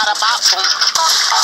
bada bop.